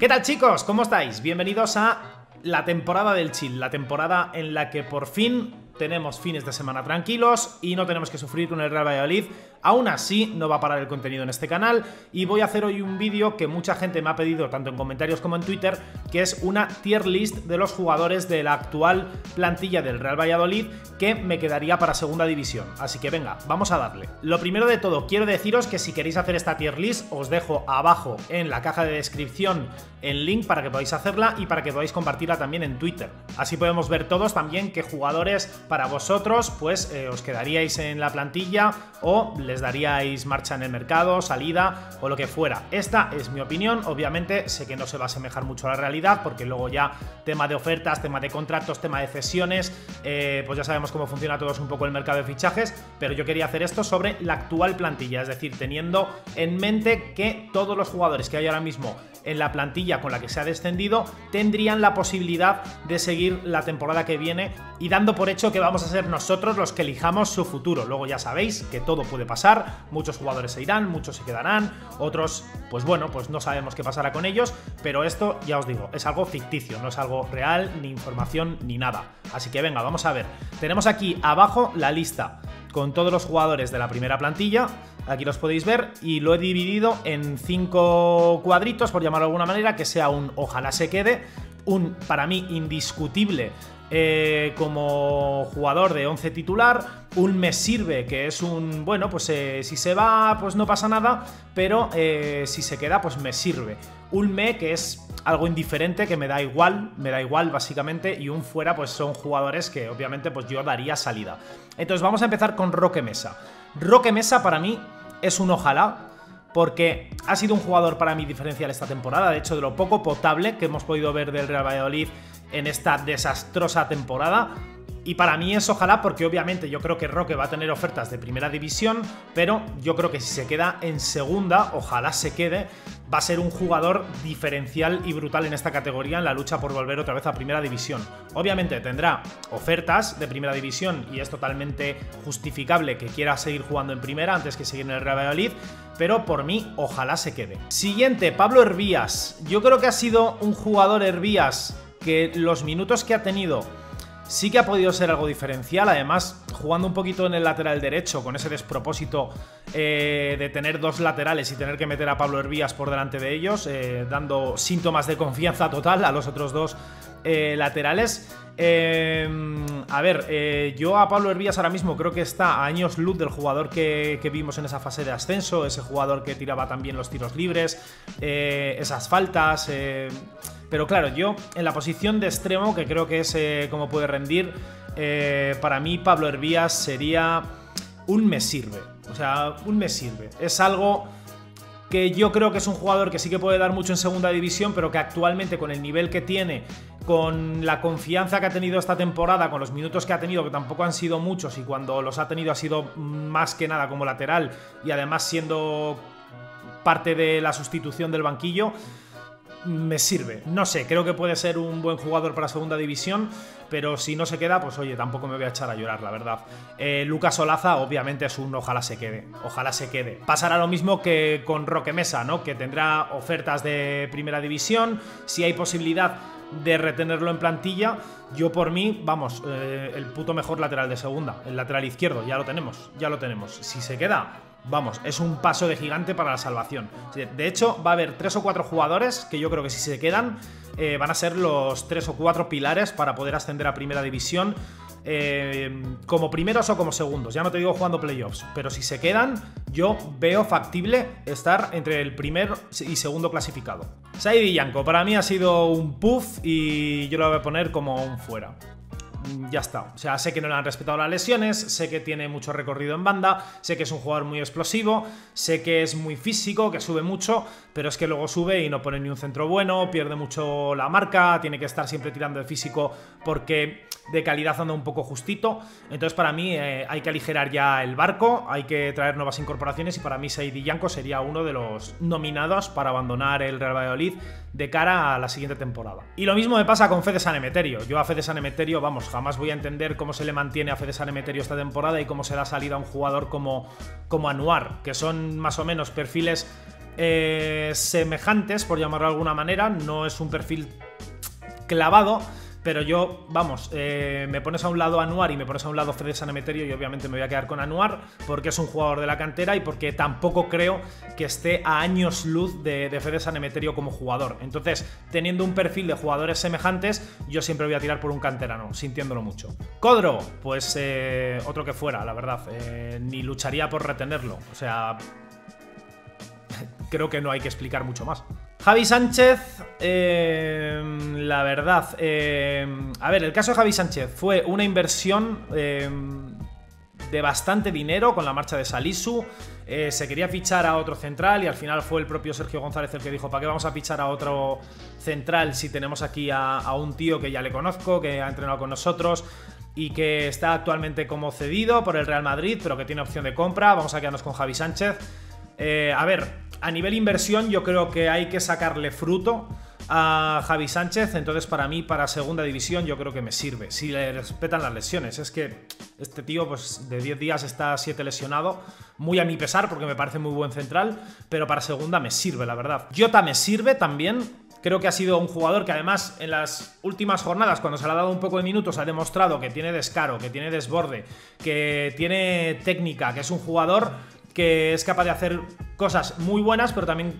¿Qué tal chicos? ¿Cómo estáis? Bienvenidos a la temporada del chill, la temporada en la que por fin tenemos fines de semana tranquilos y no tenemos que sufrir con el Real Valladolid. Aún así, no va a parar el contenido en este canal y voy a hacer hoy un vídeo que mucha gente me ha pedido, tanto en comentarios como en Twitter, que es una tier list de los jugadores de la actual plantilla del Real Valladolid que me quedaría para segunda división. Así que venga, vamos a darle. Lo primero de todo, quiero deciros que si queréis hacer esta tier list, os dejo abajo en la caja de descripción el link para que podáis hacerla y para que podáis compartirla también en Twitter. Así podemos ver todos también qué jugadores para vosotros, pues eh, os quedaríais en la plantilla o les daríais marcha en el mercado, salida o lo que fuera. Esta es mi opinión, obviamente sé que no se va a asemejar mucho a la realidad porque luego ya tema de ofertas, tema de contratos, tema de cesiones, eh, pues ya sabemos cómo funciona todos un poco el mercado de fichajes, pero yo quería hacer esto sobre la actual plantilla, es decir, teniendo en mente que todos los jugadores que hay ahora mismo en la plantilla con la que se ha descendido tendrían la posibilidad de seguir la temporada que viene y dando por hecho que vamos a ser nosotros los que elijamos su futuro. Luego ya sabéis que todo puede pasar, muchos jugadores se irán, muchos se quedarán, otros, pues bueno, pues no sabemos qué pasará con ellos, pero esto ya os digo, es algo ficticio, no es algo real, ni información, ni nada. Así que venga, vamos a ver. Tenemos aquí abajo la lista con todos los jugadores de la primera plantilla. Aquí los podéis ver y lo he dividido en cinco cuadritos, por llamarlo de alguna manera, que sea un ojalá se quede, un para mí indiscutible eh, como jugador de 11 titular, un me sirve, que es un, bueno, pues eh, si se va, pues no pasa nada, pero eh, si se queda, pues me sirve. Un me, que es algo indiferente, que me da igual, me da igual básicamente, y un fuera, pues son jugadores que obviamente pues yo daría salida. Entonces vamos a empezar con Roque Mesa. Roque Mesa para mí es un ojalá, porque ha sido un jugador para mí diferencial esta temporada, de hecho de lo poco potable que hemos podido ver del Real Valladolid en esta desastrosa temporada. Y para mí es ojalá porque obviamente yo creo que Roque va a tener ofertas de primera división, pero yo creo que si se queda en segunda, ojalá se quede, va a ser un jugador diferencial y brutal en esta categoría en la lucha por volver otra vez a primera división. Obviamente tendrá ofertas de primera división y es totalmente justificable que quiera seguir jugando en primera antes que seguir en el Real Valladolid, pero por mí ojalá se quede. Siguiente, Pablo Hervías. Yo creo que ha sido un jugador Hervías que los minutos que ha tenido sí que ha podido ser algo diferencial. Además, jugando un poquito en el lateral derecho, con ese despropósito eh, de tener dos laterales y tener que meter a Pablo Hervías por delante de ellos, eh, dando síntomas de confianza total a los otros dos eh, laterales. a ver, yo a Pablo Hervías ahora mismo creo que está a años luz del jugador que, vimos en esa fase de ascenso, ese jugador que tiraba también los tiros libres, esas faltas. Pero claro, yo en la posición de extremo, que creo que es eh, como puede rendir, eh, para mí Pablo Hervías sería un me sirve. O sea, un me sirve. Es algo que yo creo que es un jugador que sí que puede dar mucho en segunda división, pero que actualmente con el nivel que tiene, con la confianza que ha tenido esta temporada, con los minutos que ha tenido, que tampoco han sido muchos y cuando los ha tenido ha sido más que nada como lateral y además siendo parte de la sustitución del banquillo, me sirve. No sé, creo que puede ser un buen jugador para segunda división, pero si no se queda, pues oye, tampoco me voy a echar a llorar, la verdad. Eh, Lucas Olaza, obviamente, es un ojalá se quede. Ojalá se quede. Pasará lo mismo que con Roque Mesa, ¿no? Que tendrá ofertas de primera división. Si hay posibilidad de retenerlo en plantilla, yo por mí, vamos, eh, el puto mejor lateral de segunda, el lateral izquierdo, ya lo tenemos, ya lo tenemos. Si se queda, vamos, es un paso de gigante para la salvación. De hecho, va a haber tres o cuatro jugadores que yo creo que si se quedan eh, van a ser los tres o cuatro pilares para poder ascender a primera división. Eh, como primeros o como segundos, ya no te digo jugando playoffs, pero si se quedan, yo veo factible estar entre el primer y segundo clasificado. Saidi Yanko, para mí ha sido un puff y yo lo voy a poner como un fuera. Ya está. O sea, sé que no le han respetado las lesiones, sé que tiene mucho recorrido en banda, sé que es un jugador muy explosivo, sé que es muy físico, que sube mucho, pero es que luego sube y no pone ni un centro bueno, pierde mucho la marca, tiene que estar siempre tirando de físico porque de calidad anda un poco justito. Entonces, para mí eh, hay que aligerar ya el barco, hay que traer nuevas incorporaciones y para mí Saidi Yanko sería uno de los nominados para abandonar el Real Valladolid de cara a la siguiente temporada. Y lo mismo me pasa con Fede San Emeterio. Yo a Fede San Emeterio, vamos, jamás voy a entender cómo se le mantiene a Fede San Emeterio esta temporada y cómo se da salida a un jugador como, como Anuar, que son más o menos perfiles eh, semejantes, por llamarlo de alguna manera. No es un perfil clavado, pero yo, vamos, eh, me pones a un lado Anuar y me pones a un lado Fede Sanemeterio y obviamente me voy a quedar con Anuar porque es un jugador de la cantera y porque tampoco creo que esté a años luz de, de Fede Sanemeterio como jugador. Entonces, teniendo un perfil de jugadores semejantes, yo siempre voy a tirar por un canterano, sintiéndolo mucho. Codro, pues eh, otro que fuera, la verdad. Eh, ni lucharía por retenerlo. O sea, creo que no hay que explicar mucho más. Javi Sánchez, eh, la verdad, eh, a ver, el caso de Javi Sánchez fue una inversión eh, de bastante dinero con la marcha de Salisu. se quería fichar a otro central y al final fue el propio Sergio González el que dijo, ¿para qué vamos a fichar a otro central si tenemos aquí a, a un tío que ya le conozco, que ha entrenado con nosotros? y que está actualmente como cedido por el Real Madrid, pero que tiene opción de compra. Vamos a quedarnos con Javi Sánchez. A ver, a nivel inversión yo creo que hay que sacarle fruto a Javi Sánchez, entonces para mí, para segunda división, yo creo que me sirve. Si le respetan las lesiones, es que este tío, pues de 10 días está 7 lesionado, muy a mi pesar, porque me parece muy buen central, pero para segunda me sirve, la verdad. Jota me sirve también, Creo que ha sido un jugador que además en las últimas jornadas, cuando se le ha dado un poco de minutos, ha demostrado que tiene descaro, que tiene desborde, que tiene técnica, que es un jugador que es capaz de hacer cosas muy buenas, pero también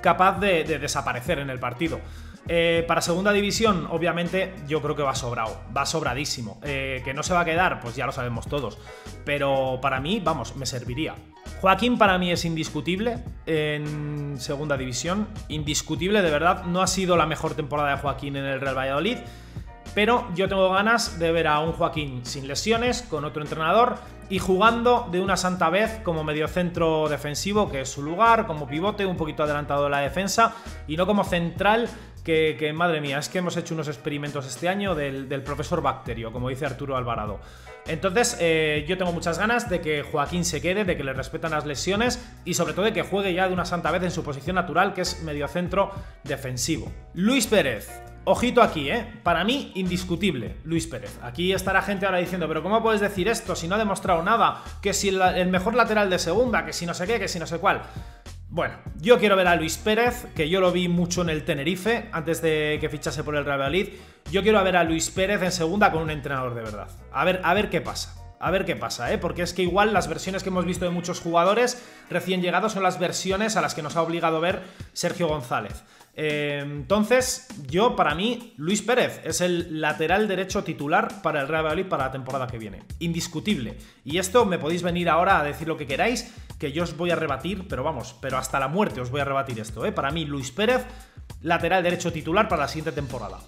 capaz de, desaparecer en el partido. Eh, para segunda división, obviamente, yo creo que va sobrado, va sobradísimo. Eh, que no se va a quedar, pues ya lo sabemos todos. Pero para mí, vamos, me serviría. Joaquín para mí es indiscutible en segunda división. Indiscutible, de verdad. No ha sido la mejor temporada de Joaquín en el Real Valladolid. Pero yo tengo ganas de ver a un Joaquín sin lesiones, con otro entrenador y jugando de una santa vez como mediocentro defensivo, que es su lugar, como pivote, un poquito adelantado de la defensa, y no como central, que, madre mía, es que hemos hecho unos experimentos este año del, profesor Bacterio, como dice Arturo Alvarado. Entonces, eh, yo tengo muchas ganas de que Joaquín se quede, de que le respetan las lesiones y sobre todo de que juegue ya de una santa vez en su posición natural, que es mediocentro defensivo. Luis Pérez, Ojito aquí, ¿eh? Para mí, indiscutible, Luis Pérez. Aquí estará gente ahora diciendo, pero ¿cómo puedes decir esto si no ha demostrado nada? Que si el, mejor lateral de segunda, que si no sé qué, que si no sé cuál. Bueno, yo quiero ver a Luis Pérez, que yo lo vi mucho en el Tenerife, antes de que fichase por el Real Madrid. Yo quiero ver a Luis Pérez en segunda con un entrenador de verdad. A ver, a ver qué pasa. A ver qué pasa, ¿eh? Porque es que igual las versiones que hemos visto de muchos jugadores recién llegados son las versiones a las que nos ha obligado ver Sergio González. Eh, entonces, yo, para mí, Luis Pérez es el lateral derecho titular para el Real Madrid para la temporada que viene. Indiscutible. Y esto me podéis venir ahora a decir lo que queráis, que yo os voy a rebatir, pero vamos, pero hasta la muerte os voy a rebatir esto, ¿eh? Para mí, Luis Pérez, lateral derecho titular para la siguiente temporada.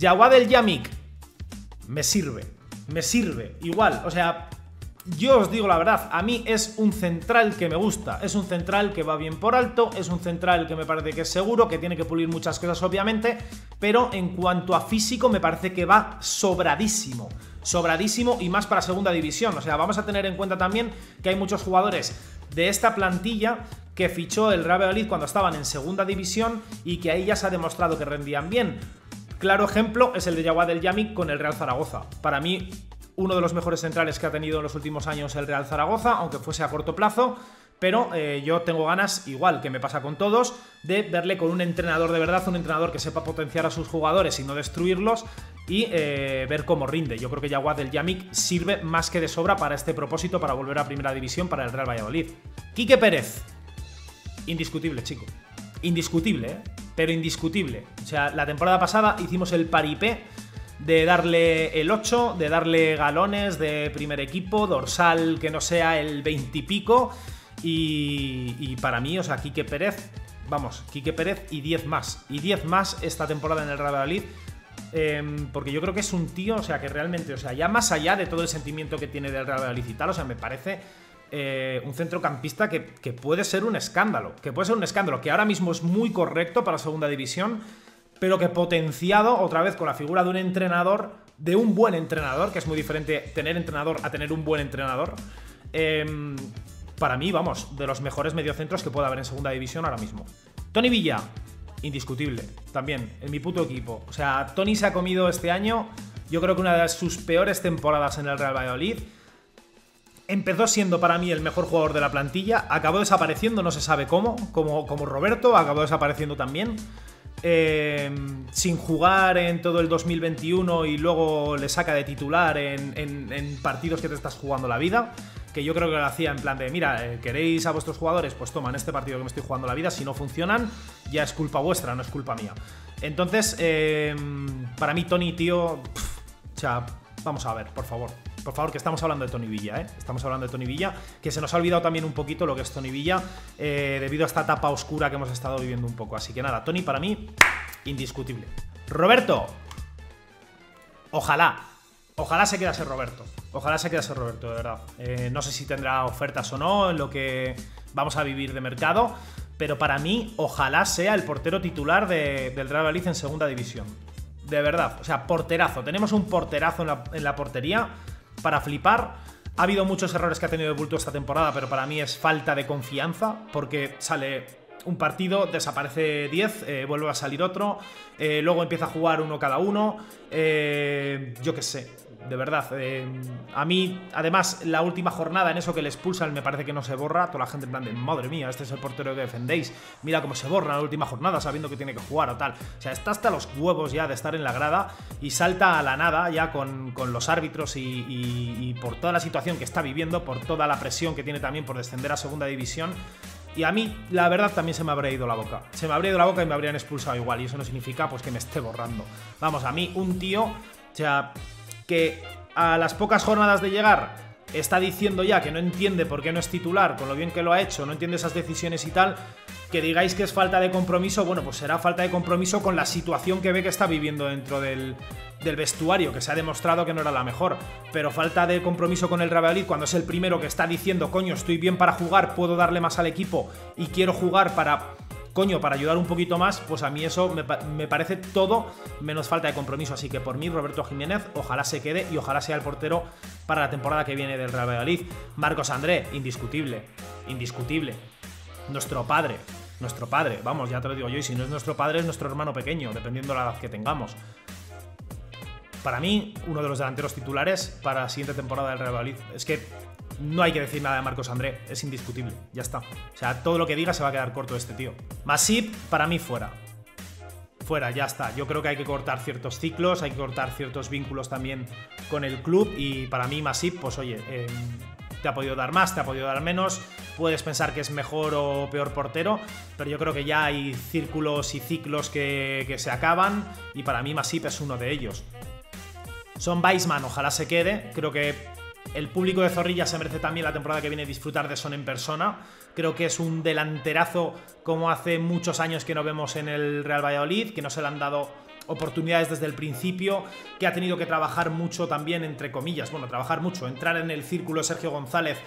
Jawad el Yamik, me sirve. Me sirve. Igual, o sea, yo os digo la verdad, a mí es un central que me gusta, es un central que va bien por alto, es un central que me parece que es seguro, que tiene que pulir muchas cosas obviamente, pero en cuanto a físico me parece que va sobradísimo, sobradísimo y más para segunda división, o sea, vamos a tener en cuenta también que hay muchos jugadores de esta plantilla que fichó el Real Valladolid cuando estaban en segunda división y que ahí ya se ha demostrado que rendían bien. Claro ejemplo es el de Yaguad del Yamik con el Real Zaragoza. Para mí, uno de los mejores centrales que ha tenido en los últimos años el Real Zaragoza, aunque fuese a corto plazo. Pero eh, yo tengo ganas, igual que me pasa con todos, de verle con un entrenador de verdad, un entrenador que sepa potenciar a sus jugadores y no destruirlos y eh, ver cómo rinde. Yo creo que Yaguad del Yamik sirve más que de sobra para este propósito, para volver a Primera División para el Real Valladolid. Quique Pérez. Indiscutible, chico. Indiscutible, ¿eh? Pero indiscutible. O sea, la temporada pasada hicimos el paripé de darle el 8, de darle galones de primer equipo, dorsal que no sea el 20 y pico. Y, para mí, o sea, Quique Pérez, vamos, Quique Pérez y 10 más. Y 10 más esta temporada en el Real Madrid. Em, porque yo creo que es un tío, o sea, que realmente, o sea, ya más allá de todo el sentimiento que tiene del Real Madrid y tal, o sea, me parece eh, un centrocampista que, que, puede ser un escándalo, que puede ser un escándalo, que ahora mismo es muy correcto para segunda división, pero que potenciado otra vez con la figura de un entrenador, de un buen entrenador, que es muy diferente tener entrenador a tener un buen entrenador. Em, para mí, vamos, de los mejores mediocentros que pueda haber en segunda división ahora mismo. Tony Villa, indiscutible, también, en mi puto equipo. O sea, Tony se ha comido este año, yo creo que una de sus peores temporadas en el Real Valladolid. empezó siendo para mí el mejor jugador de la plantilla, acabó desapareciendo, no se sabe cómo, como, como Roberto, acabó desapareciendo también. Eh, sin jugar en todo el 2021 y luego le saca de titular en, partidos que te estás jugando la vida. Que yo creo que lo hacía en plan de, mira, eh, ¿queréis a vuestros jugadores? Pues toman este partido que me estoy jugando la vida. Si no funcionan, ya es culpa vuestra, no es culpa mía. Entonces, eh, para mí, Tony, tío, o sea, vamos a ver, por favor. Por favor, que estamos hablando de Tony Villa, ¿eh? Estamos hablando de Tony Villa, que se nos ha olvidado también un poquito lo que es Tony Villa, eh, debido a esta etapa oscura que hemos estado viviendo un poco. Así que nada, Tony para mí, indiscutible. Roberto, ojalá, ojalá se quedase Roberto. Ojalá se quedase Roberto, de verdad. Eh, no sé si tendrá ofertas o no en lo que vamos a vivir de mercado, pero para mí, ojalá sea el portero titular del Real Madrid en segunda división. De verdad, o sea, porterazo. Tenemos un porterazo en la portería para flipar. Ha habido muchos errores que ha tenido de bulto esta temporada, pero para mí es falta de confianza, porque sale un partido, desaparece 10, eh, vuelve a salir otro, eh, luego empieza a jugar uno cada uno, eh, yo qué sé, de verdad. Eh, a mí, además, la última jornada, en eso que le expulsan, me parece que no se borra. Toda la gente en plan de, madre mía, este es el portero que defendéis. Mira cómo se borra la última jornada sabiendo que tiene que jugar o tal. O sea, está hasta los huevos ya de estar en la grada y salta a la nada ya con, los árbitros y, y por toda la situación que está viviendo, por toda la presión que tiene también por descender a segunda división. Y a mí, la verdad, también se me habría ido la boca. Se me habría ido la boca y me habrían expulsado igual. Y eso no significa pues que me esté borrando. Vamos, a mí, un tío, o sea, que a las pocas jornadas de llegar está diciendo ya que no entiende por qué no es titular, con lo bien que lo ha hecho, no entiende esas decisiones y tal, que digáis que es falta de compromiso, bueno, pues será falta de compromiso con la situación que ve que está viviendo dentro del, vestuario, que se ha demostrado que no era la mejor, pero falta de compromiso con el Real cuando es el primero que está diciendo, coño, estoy bien para jugar, puedo darle más al equipo y quiero jugar para coño, para ayudar un poquito más, pues a mí eso me, parece todo menos falta de compromiso. Así que por mí, Roberto Jiménez, ojalá se quede y ojalá sea el portero para la temporada que viene del Real Valladolid. Marcos André, indiscutible, indiscutible. Nuestro padre, nuestro padre, vamos, ya te lo digo yo, y si no es nuestro padre, es nuestro hermano pequeño, dependiendo de la edad que tengamos. Para mí, uno de los delanteros titulares para la siguiente temporada del Real Valladolid. Es que no hay que decir nada de Marcos André, es indiscutible, ya está. O sea, todo lo que diga se va a quedar corto este tío. Masip, para mí, fuera. Fuera, ya está. Yo creo que hay que cortar ciertos ciclos, hay que cortar ciertos vínculos también con el club y para mí Masip, pues oye, em, te ha podido dar más, te ha podido dar menos, puedes pensar que es mejor o peor portero, pero yo creo que ya hay círculos y ciclos que, que se acaban y para mí Masip es uno de ellos. Son Weisman, ojalá se quede, creo que el público de Zorrilla se merece también la temporada que viene disfrutar de Son en persona. Creo que es un delanterazo como hace muchos años que no vemos en el Real Valladolid, que no se le han dado oportunidades desde el principio, que ha tenido que trabajar mucho también, entre comillas, bueno, trabajar mucho, entrar en el círculo Sergio González,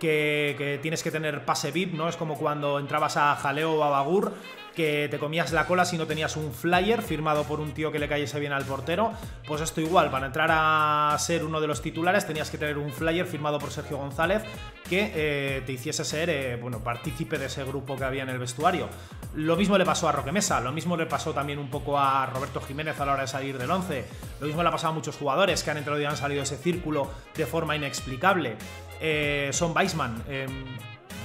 que, tienes que tener pase VIP, ¿no? Es como cuando entrabas a Jaleo o a Bagur, que te comías la cola si no tenías un flyer firmado por un tío que le cayese bien al portero. Pues esto igual, para entrar a ser uno de los titulares tenías que tener un flyer firmado por Sergio González que eh, te hiciese ser, eh, bueno, partícipe de ese grupo que había en el vestuario. Lo mismo le pasó a Roque Mesa, lo mismo le pasó también un poco a Roberto Jiménez a la hora de salir del 11, lo mismo le ha pasado a muchos jugadores que han entrado y han salido de ese círculo de forma inexplicable. Eh, son Weisman, em,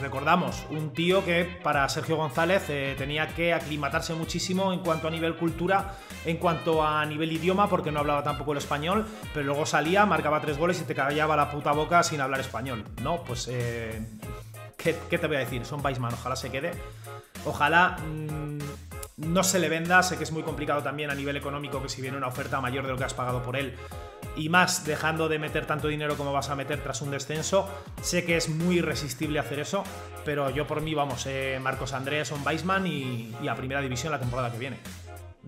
recordamos, un tío que para Sergio González eh, tenía que aclimatarse muchísimo en cuanto a nivel cultura, en cuanto a nivel idioma, porque no hablaba tampoco el español, pero luego salía, marcaba tres goles y te callaba la puta boca sin hablar español. No, pues, eh, ¿qué, te voy a decir? Son Weisman, ojalá se quede. Ojalá mm, no se le venda, sé que es muy complicado también a nivel económico que si viene una oferta mayor de lo que has pagado por él, y más dejando de meter tanto dinero como vas a meter tras un descenso. Sé que es muy irresistible hacer eso, pero yo por mí, vamos, eh, Marcos Andrés, son Weisman y, a primera división la temporada que viene.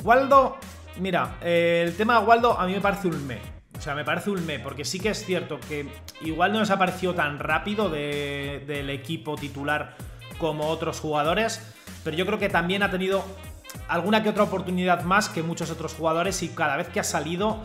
Waldo, mira, eh, el tema de Waldo a mí me parece un me. O sea, me parece un me, porque sí que es cierto que igual no desapareció tan rápido del equipo titular como otros jugadores, pero yo creo que también ha tenido alguna que otra oportunidad más que muchos otros jugadores y cada vez que ha salido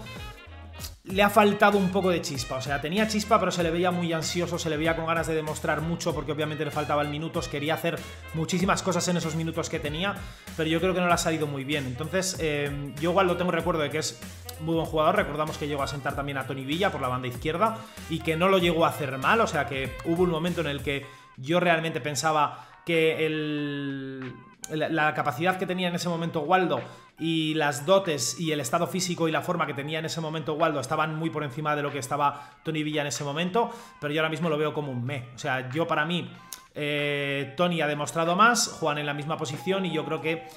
le ha faltado un poco de chispa. O sea, tenía chispa, pero se le veía muy ansioso, se le veía con ganas de demostrar mucho, porque obviamente le faltaban minutos. Quería hacer muchísimas cosas en esos minutos que tenía, pero yo creo que no le ha salido muy bien. Entonces, eh, yo igual lo tengo recuerdo de que es muy buen jugador. Recordamos que llegó a sentar también a Tony Villa por la banda izquierda y que no lo llegó a hacer mal. O sea que hubo un momento en el que yo realmente pensaba que el, la capacidad que tenía en ese momento Waldo y las dotes y el estado físico y la forma que tenía en ese momento Waldo estaban muy por encima de lo que estaba Tony Villa en ese momento, pero yo ahora mismo lo veo como un me. O sea, yo para mí eh, Tony ha demostrado más, juegan en la misma posición y yo creo que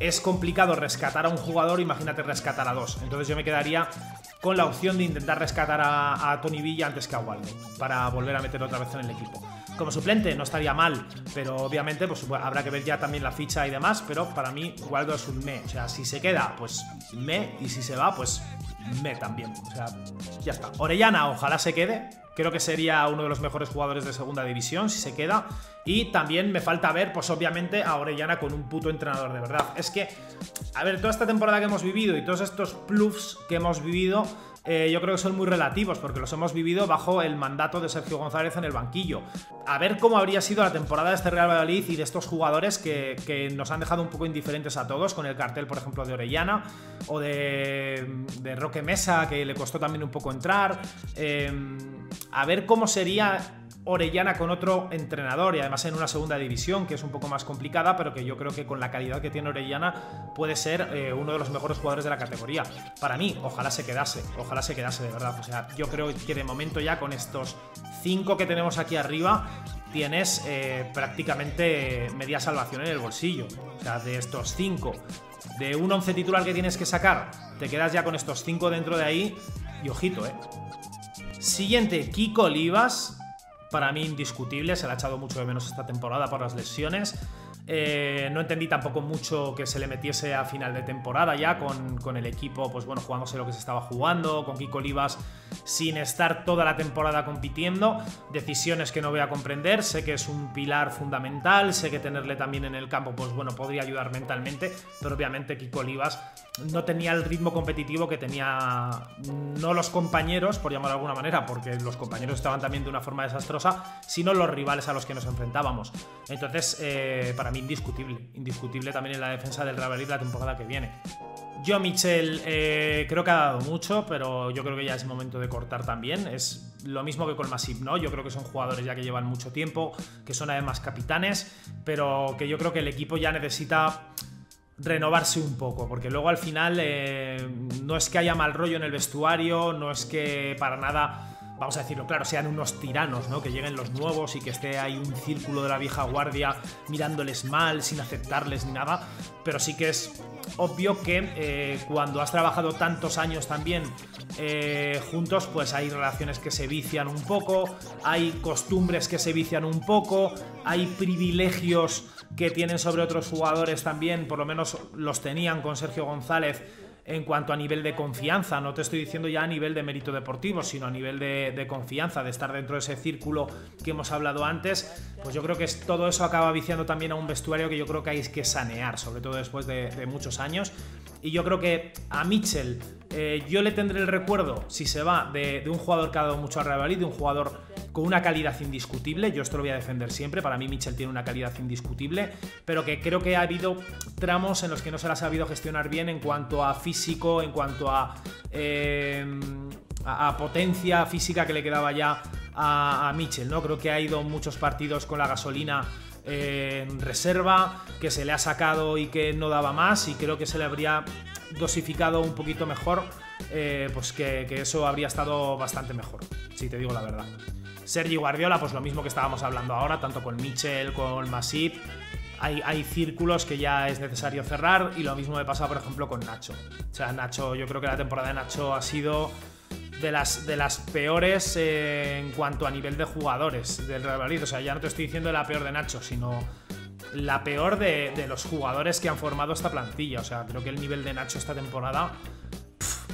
es complicado rescatar a un jugador, imagínate rescatar a dos. Entonces yo me quedaría con la opción de intentar rescatar a, Tony Villa antes que a Waldo, para volver a meterlo otra vez en el equipo. Como suplente no estaría mal, pero obviamente pues, habrá que ver ya también la ficha y demás, pero para mí Waldo es un me. O sea, si se queda, pues me, y si se va, pues me también. O sea, ya está. Orellana, ojalá se quede, Creo que sería uno de los mejores jugadores de segunda división si se queda. Y también me falta ver, pues obviamente, a Orellana con un puto entrenador de verdad. Es que, a ver, toda esta temporada que hemos vivido y todos estos plus que hemos vivido, eh, yo creo que son muy relativos, porque los hemos vivido bajo el mandato de Sergio González en el banquillo. A ver cómo habría sido la temporada de este Real Valladolid y de estos jugadores que, nos han dejado un poco indiferentes a todos, con el cartel, por ejemplo, de Orellana o de, Roque Mesa, que le costó también un poco entrar. Eh, a ver cómo sería Orellana con otro entrenador y además en una segunda división que es un poco más complicada, pero que yo creo que con la calidad que tiene Orellana puede ser eh, uno de los mejores jugadores de la categoría. Para mí, ojalá se quedase, ojalá se quedase de verdad. O sea, yo creo que de momento ya con estos cinco que tenemos aquí arriba tienes eh, prácticamente media salvación en el bolsillo. O sea, de estos cinco, de un once titular que tienes que sacar, te quedas ya con estos cinco dentro de ahí y ojito, eh. Siguiente, Kiko Olivas. Para mí indiscutible, se le ha echado mucho de menos esta temporada por las lesiones. Eh, no entendí tampoco mucho que se le metiese a final de temporada ya con, el equipo, pues bueno, jugándose lo que se estaba jugando, con Kiko Olivas sin estar toda la temporada compitiendo. Decisiones que no voy a comprender. Sé que es un pilar fundamental, sé que tenerle también en el campo, pues bueno, podría ayudar mentalmente, pero obviamente Kiko Olivas no tenía el ritmo competitivo que tenía no los compañeros, por llamarlo de alguna manera, porque los compañeros estaban también de una forma desastrosa, sino los rivales a los que nos enfrentábamos. Entonces, eh, para mí indiscutible. Indiscutible también en la defensa del Real Madrid la temporada que viene. Yo, Michel, eh, creo que ha dado mucho, pero yo creo que ya es momento de cortar también. Es lo mismo que con Masip, ¿no? Yo creo que son jugadores ya que llevan mucho tiempo, que son además capitanes, pero que yo creo que el equipo ya necesita renovarse un poco, porque luego al final eh, no es que haya mal rollo en el vestuario, no es que para nada vamos a decirlo claro, sean unos tiranos, ¿no? Que lleguen los nuevos y que esté ahí un círculo de la vieja guardia mirándoles mal, sin aceptarles ni nada. Pero sí que es obvio que eh, cuando has trabajado tantos años también eh, juntos, pues hay relaciones que se vician un poco, hay costumbres que se vician un poco, hay privilegios que tienen sobre otros jugadores también, por lo menos los tenían con Sergio González en cuanto a nivel de confianza. No te estoy diciendo ya a nivel de mérito deportivo, sino a nivel de, confianza, de estar dentro de ese círculo que hemos hablado antes. Pues yo creo que todo eso acaba viciando también a un vestuario que yo creo que hay que sanear, sobre todo después de, muchos años. Y yo creo que a Mitchell eh, yo le tendré el recuerdo, si se va, de, un jugador que ha dado mucho al Real Madrid, de un jugador con una calidad indiscutible. Yo esto lo voy a defender siempre. Para mí, Mitchell tiene una calidad indiscutible, pero que creo que ha habido tramos en los que no se las ha sabido gestionar bien en cuanto a físico, en cuanto a, em, a, potencia física que le quedaba ya a, a Mitchell. ¿no? Creo que ha ido muchos partidos con la gasolina en reserva, que se le ha sacado y que no daba más, y creo que se le habría dosificado un poquito mejor, eh, pues que, eso habría estado bastante mejor, si te digo la verdad. Sergi Guardiola, pues lo mismo que estábamos hablando ahora, tanto con Mitchell, con Masip. Hay, hay, círculos que ya es necesario cerrar y lo mismo me pasa, por ejemplo, con Nacho. O sea, Nacho, yo creo que la temporada de Nacho ha sido de las, de las peores eh, en cuanto a nivel de jugadores del Real Madrid. O sea, ya no te estoy diciendo la peor de Nacho, sino la peor de, los jugadores que han formado esta plantilla. O sea, creo que el nivel de Nacho esta temporada.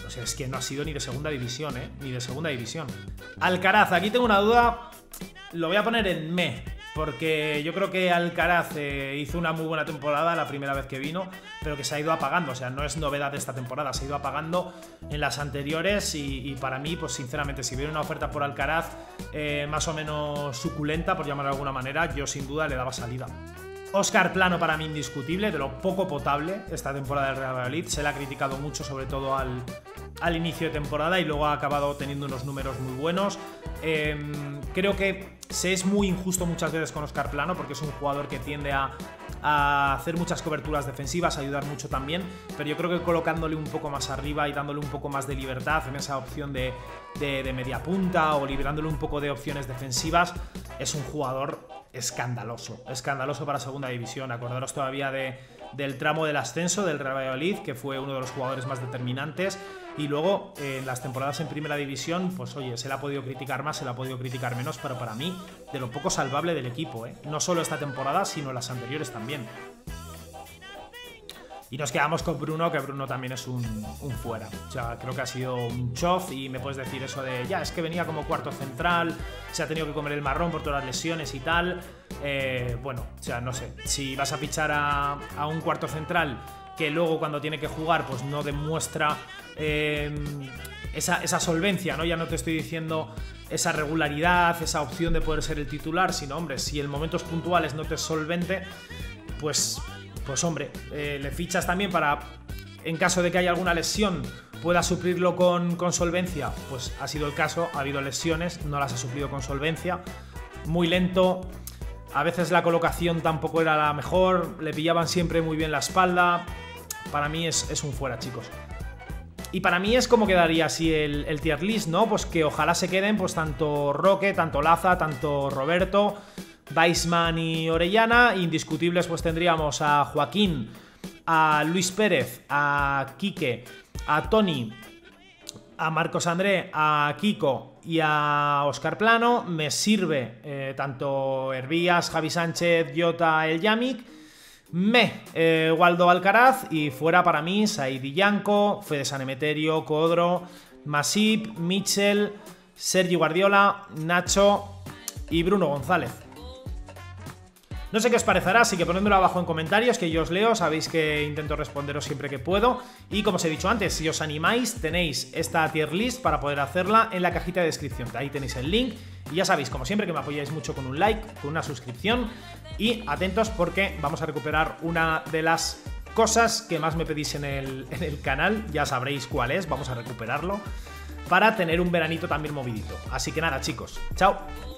o sea, es que no ha sido ni de segunda división, ¿eh? Ni de segunda división. Alcaraz, aquí tengo una duda. Lo voy a poner en me porque yo creo que Alcaraz eh, hizo una muy buena temporada la primera vez que vino, pero que se ha ido apagando, o sea, no es novedad de esta temporada, se ha ido apagando en las anteriores y, para mí, pues sinceramente, si viene una oferta por Alcaraz eh, más o menos suculenta, por llamarlo de alguna manera, yo sin duda le daba salida. Oscar Plano para mí indiscutible, de lo poco potable esta temporada del Real Madrid. Se le ha criticado mucho, sobre todo al, al inicio de temporada y luego ha acabado teniendo unos números muy buenos. Em, creo que se es muy injusto muchas veces con Oscar Plano porque es un jugador que tiende a, hacer muchas coberturas defensivas, a ayudar mucho también, pero yo creo que colocándole un poco más arriba y dándole un poco más de libertad en esa opción de, de media punta o liberándole un poco de opciones defensivas, es un jugador escandaloso, escandaloso para segunda división. Acordaros todavía de del tramo del ascenso del Real Valladolid, que fue uno de los jugadores más determinantes. Y luego, en las temporadas en primera división, pues oye, se le ha podido criticar más, se le ha podido criticar menos, pero para mí, de lo poco salvable del equipo, ¿eh? No solo esta temporada, sino las anteriores también. Y nos quedamos con Bruno, que Bruno también es un, fuera. O sea, creo que ha sido un chof y me puedes decir eso de, ya, es que venía como cuarto central, se ha tenido que comer el marrón por todas las lesiones y tal. Eh, bueno, o sea, no sé, si vas a fichar a, un cuarto central que luego cuando tiene que jugar pues no demuestra em, esa, esa, solvencia, ¿no? Ya no te estoy diciendo esa regularidad, esa opción de poder ser el titular, sino, hombre, si en momentos puntuales no te solvente, pues pues hombre, eh, le fichas también para, en caso de que haya alguna lesión, pueda suplirlo con, solvencia. Pues ha sido el caso, ha habido lesiones, no las ha suplido con solvencia. Muy lento, a veces la colocación tampoco era la mejor, le pillaban siempre muy bien la espalda. Para mí es, un fuera, chicos. Y para mí es como quedaría así el, tier list, ¿no? Pues que ojalá se queden pues tanto Roque, tanto Laza, tanto Roberto, Weisman y Orellana. Indiscutibles, pues tendríamos a Joaquín, a Luis Pérez, a Quique, a Tony, a Marcos André, a Kiko y a Oscar Plano. Me sirve eh, tanto Hervías, Javi Sánchez, Jota, El Yamik. Me, eh, Waldo Alcaraz y fuera para mí Saidi Yanko, Fede Sanemeterio, Codro, Masip, Mitchell, Sergi Guardiola, Nacho y Bruno González. No sé qué os parecerá, así que ponedmelo abajo en comentarios, que yo os leo, sabéis que intento responderos siempre que puedo. Y como os he dicho antes, si os animáis, tenéis esta tier list para poder hacerla en la cajita de descripción. Ahí tenéis el link. Y ya sabéis, como siempre, que me apoyáis mucho con un like, con una suscripción. Y atentos porque vamos a recuperar una de las cosas que más me pedís en el, en el canal. Ya sabréis cuál es, vamos a recuperarlo. Para tener un veranito también movidito. Así que nada, chicos. Chao.